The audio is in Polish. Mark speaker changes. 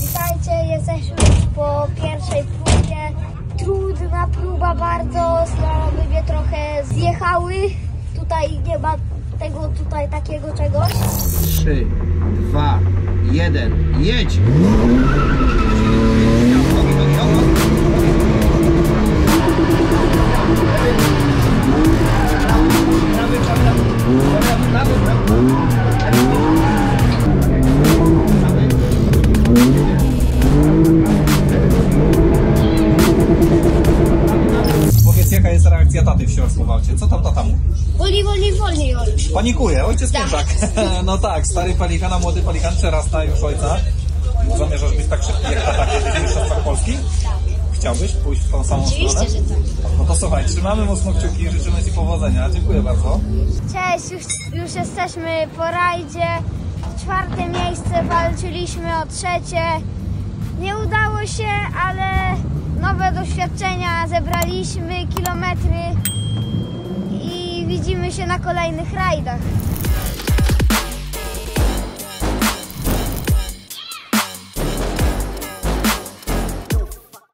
Speaker 1: Witajcie, jesteśmy już po pierwszej próbie. Trudna próba bardzo, slalomy mnie trochę zjechały. Tutaj nie ma tego tutaj takiego czegoś.
Speaker 2: Trzy, dwa, jeden, jedź!
Speaker 3: Powiedz, jaka jest reakcja taty w aucie? Co tam tata mówi?
Speaker 1: Wolniej, wolniej, wolniej, Oli.
Speaker 3: Panikuje, ojciec Piętak. No tak, stary palikan, a młody palikan przerasta już ojca. Zamierzasz być tak szybki jak tata kiedyś w Mistrzostwach Polski? Chciałbyś pójść w tą samą stronę?
Speaker 1: że tak.
Speaker 3: No to słuchaj, trzymamy mocno kciuki i życzymy Ci powodzenia. Dziękuję bardzo.
Speaker 1: Cześć, już, już jesteśmy po rajdzie. Czwarte miejsce, walczyliśmy o trzecie. Nie udało się, ale nowe doświadczenia zebraliśmy, kilometry widzimy się na kolejnych rajdach.